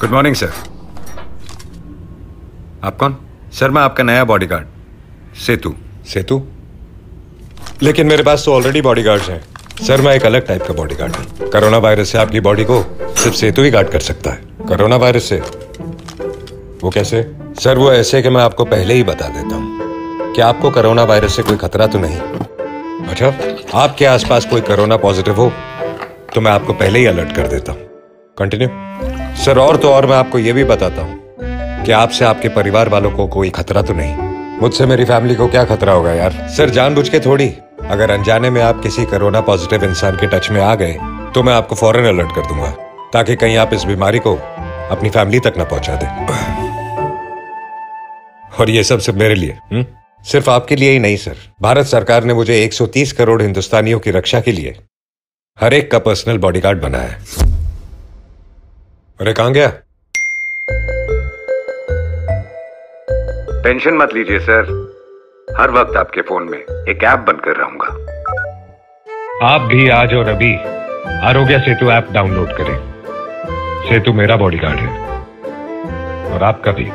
Good morning sir आप कौन? Sir मैं आपका नया बॉडीगार्ड सेतु. सेतु? लेकिन मेरे पास तो ऑलरेडी बॉडीगार्ड्स हैं। सर मैं एक अलग टाइप का बॉडीगार्ड हूँ। कोरोना वायरस से आपकी बॉडी को सिर्फ़ सेतु ही गार्ड कर सकता है। कोरोना वायरस से। वो कैसे? सर, वो ऐसे कि मैं आपको पहले ही बता देता हूँ। कि आपको कोरोना वायरस से कोई खतरा तो नहीं? अच्छा आपके आसपास कोई कोरोना पॉजिटिव हो तो मैं आपको पहले ही अलर्ट कर देता हूँ। कंटिन्यू सर और तो और मैं आपको ये भी बताता हूँ कि आपसे आपके परिवार वालों को कोई खतरा तो नहीं। मुझसे मेरी फैमिली को क्या खतरा होगा यार? सर जानबूझ के थोड़ी। अगर अनजाने में आप किसी कोरोना पॉजिटिव इंसान के टच में आ गए तो मैं आपको फ़ौरन अलर्ट कर दूँगा, ताकि कहीं आप इस बीमारी को अपनी फैमिली तक ना पहुँचा दें। और ये सब सिर्फ़ मेरे लिए हुँ? सिर्फ़ आपके लिए ही नहीं सर भारत सरकार ने मुझे 130 करोड़ हिंदुस्तानियों की रक्षा के लिए हर एक का पर्सनल बॉडीगार्ड बनाया है। अरे कहाँ गया? टेंशन मत लीजिए सर हर वक्त आपके फ़ोन में एक ऐप बनकर रहूँगा। आप भी आज और अभी आरोग्य सेतु ऐप डाउनलोड करें। सेतु मेरा बॉडीगार्ड है। और आपका भी।